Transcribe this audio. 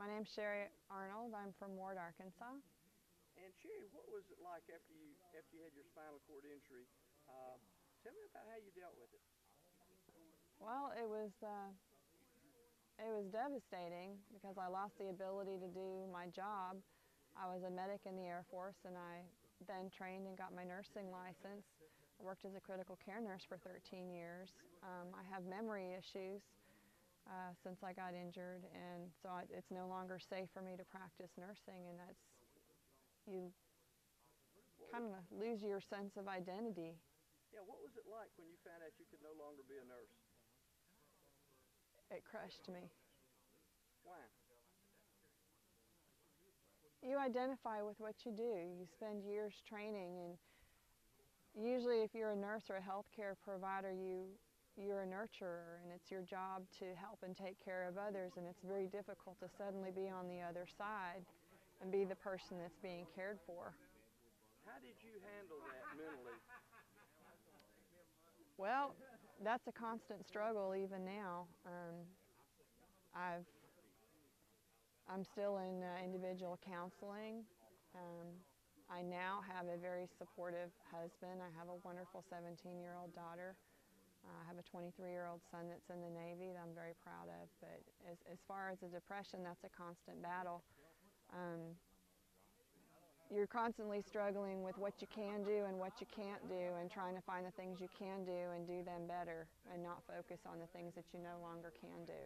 My name's Cheri Arnold. I'm from Ward, Arkansas. And Sherry, what was it like after you after you had your spinal cord injury? Uh, tell me about how you dealt with it. Well, it was uh, it was devastating because I lost the ability to do my job. I was a medic in the Air Force, and I then trained and got my nursing license. I worked as a critical care nurse for 13 years. Um, I have memory issues uh, since I got injured, and so I, it's no longer safe for me to practice nursing, and that's you kind of lose your sense of identity. Yeah, what was it like when you found out you could no longer be a nurse? It crushed me. Why? You identify with what you do. You spend years training, and usually, if you're a nurse or a healthcare provider, you you're a nurturer, and it's your job to help and take care of others. And it's very difficult to suddenly be on the other side and be the person that's being cared for. How did you handle that mentally? Well, that's a constant struggle even now. Um, I've I'm still in uh, individual counseling. Um, I now have a very supportive husband. I have a wonderful 17-year-old daughter. Have a 23-year-old son that's in the Navy that I'm very proud of. But as, as far as the depression, that's a constant battle. Um, you're constantly struggling with what you can do and what you can't do and trying to find the things you can do and do them better and not focus on the things that you no longer can do.